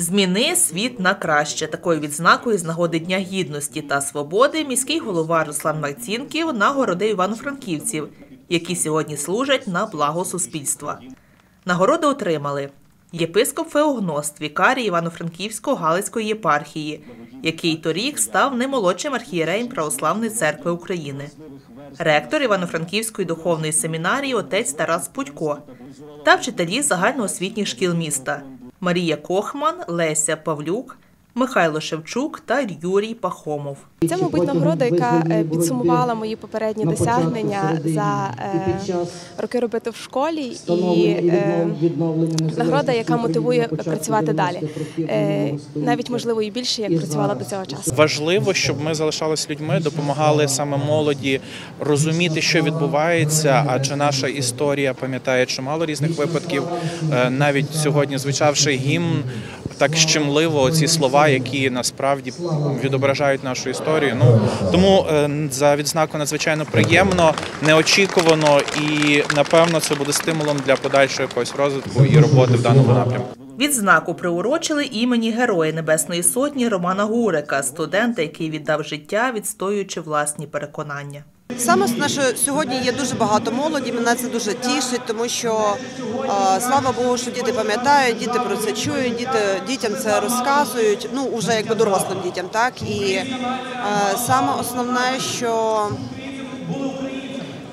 Зміни світ на краще. Такою відзнакою з нагоди Дня гідності та свободи міський голова Руслан Марцінків нагородив івано-франківців, які сьогодні служать на благо суспільства. Нагороди отримали єпископ Феогност, вікарій Івано-Франківської Галицької єпархії, який торік став немолодшим архієреєм Православної церкви України, ректор Івано-Франківської духовної семінарії отець Тарас Путько та вчителі загальноосвітніх шкіл міста Марія Кохман, Леся Павлюк, Михайло Шевчук та Юрій Пахомов. Це, мабуть, нагорода, яка е, підсумувала мої попередні досягнення за е, роки роботи в школі, і е, нагорода, яка мотивує працювати далі, навіть можливо і більше, як працювала до цього часу. Важливо, щоб ми залишалися людьми, допомагали саме молоді розуміти, що відбувається, адже наша історія пам'ятає чимало різних випадків. Навіть сьогодні звучавши гімн. Так щемливо ці слова, які насправді відображають нашу історію. Ну тому е, за відзнаку надзвичайно приємно, неочікувано, і напевно це буде стимулом для подальшого якогось розвитку і роботи в даному напрямку. Відзнаку приурочили імені Героя Небесної Сотні Романа Гурика, студента, який віддав життя, відстоюючи власні переконання. Саме що сьогодні є дуже багато молоді. Мене це дуже тішить, тому що слава Богу, що діти пам'ятають, діти про це чують, діти дітям це розказують. Ну уже якби дорослим дітям, так і саме основне, що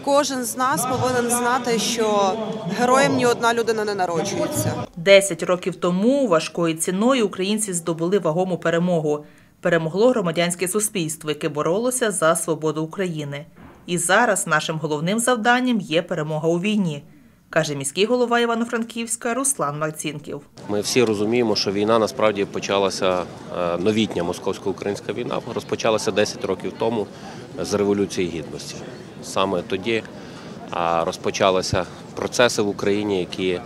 кожен з нас повинен знати, що героєм ні одна людина не народжується. Десять років тому важкою ціною українці здобули вагому перемогу. Перемогло громадянське суспільство, яке боролося за свободу України. І зараз нашим головним завданням є перемога у війні, каже міський голова Івано-Франківська Руслан Марцінків. Ми всі розуміємо, що війна насправді почалася е, новітня московсько-українська війна, розпочалася 10 років тому з Революції Гідності. Саме тоді розпочалися процеси в Україні, які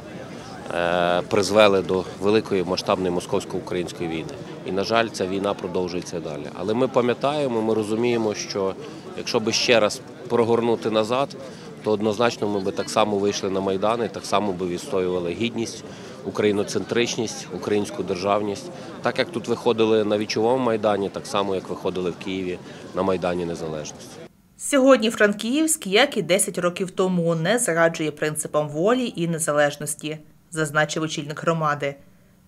е, призвели до великої масштабної московсько-української війни. І, на жаль, ця війна продовжується далі. Але ми пам'ятаємо, ми розуміємо, що якщо би ще раз прогорнути назад, то однозначно ми би так само вийшли на Майдан і так само би відстоювали гідність, україноцентричність, українську державність. Так як тут виходили на вічовому майдані, так само як виходили в Києві на Майдані Незалежності. Сьогодні Франківськ, як і 10 років тому, не зраджує принципам волі і незалежності, зазначив очільник громади.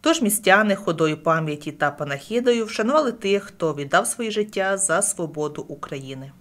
Тож містяни ходою пам'яті та панахідою вшанували тих, хто віддав своє життя за свободу України.